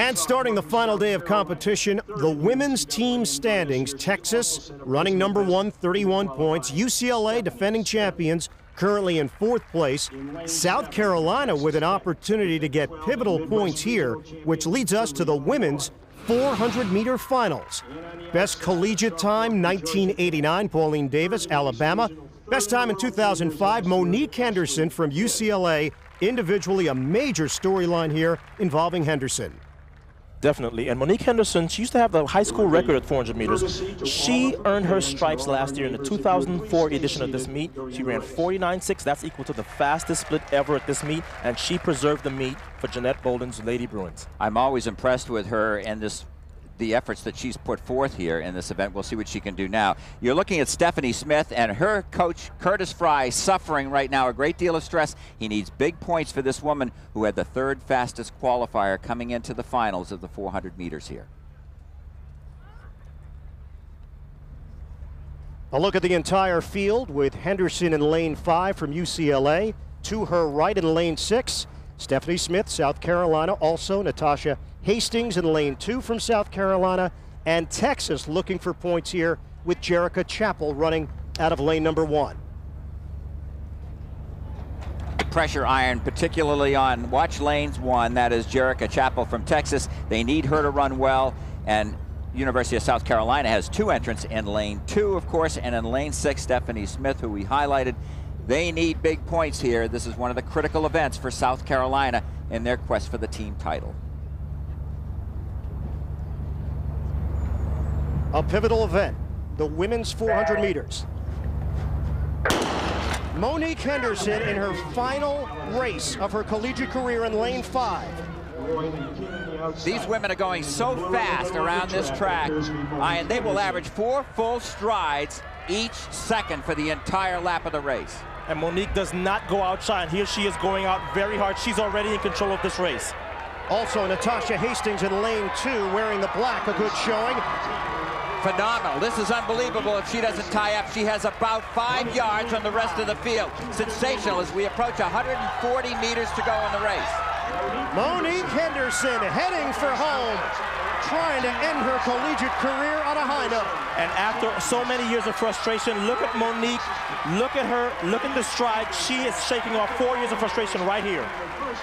And starting the final day of competition, the women's team standings Texas running number one, 31 points. UCLA, defending champions, currently in fourth place. South Carolina with an opportunity to get pivotal points here, which leads us to the women's 400 meter finals. Best collegiate time 1989, Pauline Davis, Alabama. Best time in 2005, Monique Henderson from UCLA. Individually, a major storyline here involving Henderson. Definitely. And Monique Henderson, she used to have the high school record at 400 meters. She earned her stripes last year in the 2004 edition of this meet. She ran 49.6. That's equal to the fastest split ever at this meet. And she preserved the meet for Jeanette Bolden's Lady Bruins. I'm always impressed with her and this the efforts that she's put forth here in this event. We'll see what she can do now. You're looking at Stephanie Smith and her coach, Curtis Frye, suffering right now a great deal of stress. He needs big points for this woman who had the third fastest qualifier coming into the finals of the 400 meters here. A look at the entire field with Henderson in lane five from UCLA. To her right in lane six, Stephanie Smith, South Carolina. Also, Natasha Hastings in lane two from South Carolina, and Texas looking for points here with Jerica Chappell running out of lane number one. Pressure iron, particularly on watch lanes one, that is Jerica Chappell from Texas. They need her to run well, and University of South Carolina has two entrants in lane two, of course, and in lane six, Stephanie Smith, who we highlighted. They need big points here. This is one of the critical events for South Carolina in their quest for the team title. A pivotal event, the women's 400 meters. Monique Henderson in her final race of her collegiate career in lane five. These women are going so fast around this track, and they will average four full strides each second for the entire lap of the race. And Monique does not go outside. Here she is going out very hard. She's already in control of this race. Also, Natasha Hastings in lane two, wearing the black, a good showing phenomenal. This is unbelievable if she doesn't tie up. She has about five yards on the rest of the field. Sensational as we approach 140 meters to go in the race. Monique Henderson heading for home, trying to end her collegiate career on a high note. And after so many years of frustration, look at Monique, look at her, look at the stride. She is shaking off four years of frustration right here.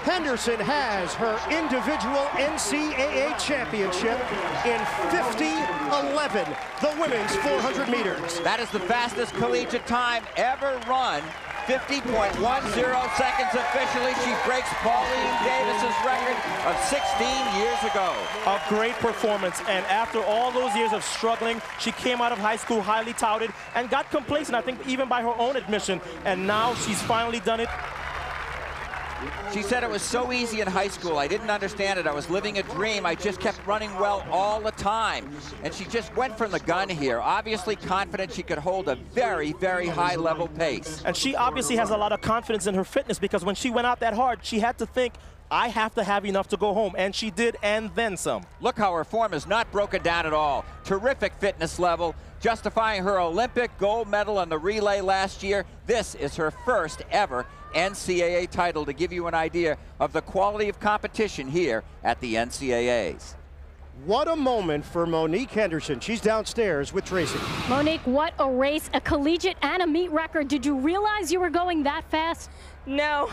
Henderson has her individual NCAA championship in 50-11, the women's 400 meters. That is the fastest collegiate time ever run 50.10 seconds officially. She breaks Pauline Davis's record of 16 years ago. A great performance, and after all those years of struggling, she came out of high school highly touted and got complacent, I think even by her own admission, and now she's finally done it she said it was so easy in high school. I didn't understand it. I was living a dream. I just kept running well all the time. And she just went from the gun here, obviously confident she could hold a very, very high level pace. And she obviously has a lot of confidence in her fitness because when she went out that hard, she had to think, I have to have enough to go home. And she did, and then some. Look how her form is not broken down at all. Terrific fitness level, justifying her Olympic gold medal on the relay last year. This is her first ever NCAA title to give you an idea of the quality of competition here at the NCAAs. What a moment for Monique Henderson. She's downstairs with Tracy. Monique, what a race, a collegiate and a meet record. Did you realize you were going that fast? No,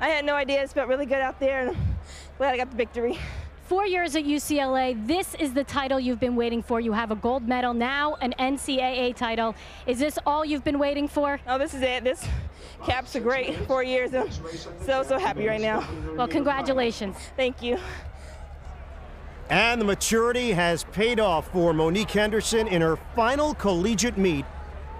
I had no idea. It felt really good out there, and I'm glad I got the victory. Four years at UCLA, this is the title you've been waiting for. You have a gold medal, now an NCAA title. Is this all you've been waiting for? Oh, this is it. This caps are great. Four years. I'm so, so happy right now. Well, congratulations. Thank you. And the maturity has paid off for Monique Henderson in her final collegiate meet.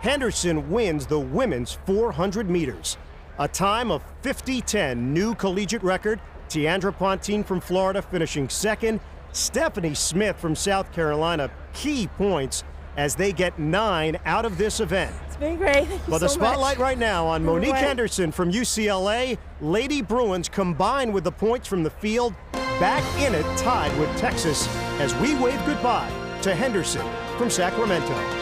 Henderson wins the women's 400 meters. A time of 50-10, new collegiate record. Tiandra Ponteen from Florida finishing second. Stephanie Smith from South Carolina, key points as they get nine out of this event. It's been great. Thank well, the so spotlight much. right now on Monique Henderson from UCLA. Lady Bruins combined with the points from the field, back in it, tied with Texas as we wave goodbye to Henderson from Sacramento.